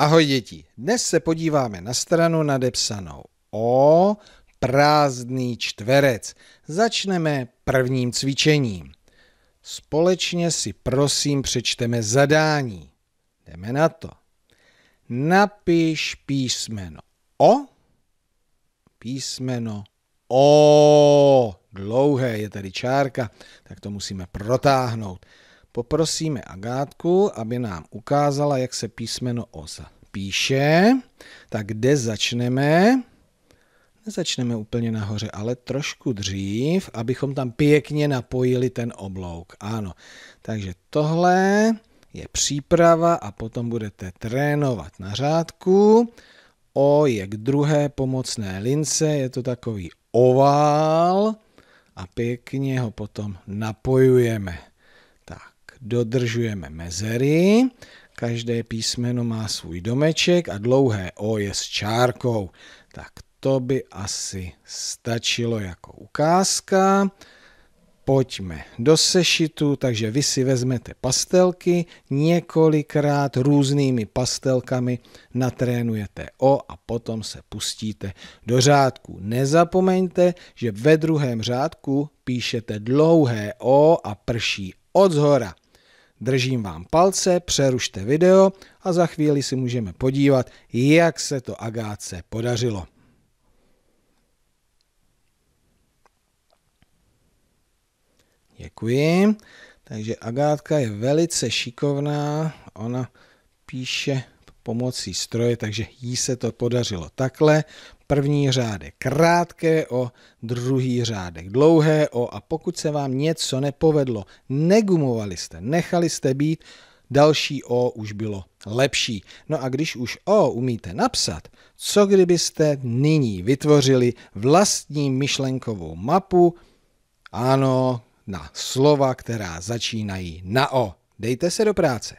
Ahoj děti, dnes se podíváme na stranu nadepsanou O, prázdný čtverec. Začneme prvním cvičením. Společně si prosím přečteme zadání. Jdeme na to. Napiš písmeno O, písmeno O. Dlouhé je tady čárka, tak to musíme protáhnout. Poprosíme Agátku, aby nám ukázala, jak se písmeno O píše. Tak kde začneme? Nezačneme úplně nahoře, ale trošku dřív, abychom tam pěkně napojili ten oblouk. Ano, takže tohle je příprava a potom budete trénovat na řádku. O je k druhé pomocné lince, je to takový ovál a pěkně ho potom napojujeme dodržujeme mezery, každé písmeno má svůj domeček a dlouhé O je s čárkou. Tak to by asi stačilo jako ukázka. Pojďme do sešitu, takže vy si vezmete pastelky, několikrát různými pastelkami natrénujete O a potom se pustíte do řádku. Nezapomeňte, že ve druhém řádku píšete dlouhé O a prší od zhora. Držím vám palce, přerušte video a za chvíli si můžeme podívat, jak se to Agáce podařilo. Děkuji. Takže Agátka je velice šikovná, ona píše pomocí stroje, takže jí se to podařilo takhle. První řádek krátké o, druhý řádek dlouhé o a pokud se vám něco nepovedlo, negumovali jste, nechali jste být, další o už bylo lepší. No a když už o umíte napsat, co kdybyste nyní vytvořili vlastní myšlenkovou mapu, ano, na slova, která začínají na o. Dejte se do práce.